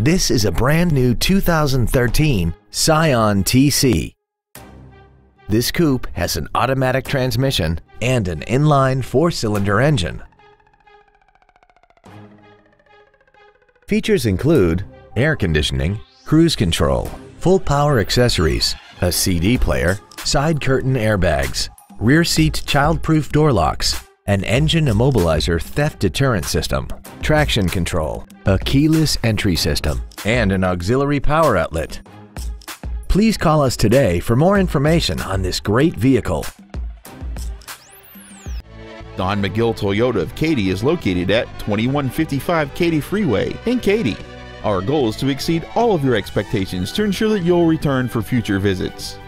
This is a brand new 2013 Scion TC. This coupe has an automatic transmission and an inline four-cylinder engine. Features include air conditioning, cruise control, full power accessories, a CD player, side curtain airbags, rear seat child-proof door locks, an engine immobilizer theft deterrent system, traction control, a keyless entry system, and an auxiliary power outlet. Please call us today for more information on this great vehicle. Don McGill Toyota of Katy is located at 2155 Katy Freeway in Katy. Our goal is to exceed all of your expectations to ensure that you'll return for future visits.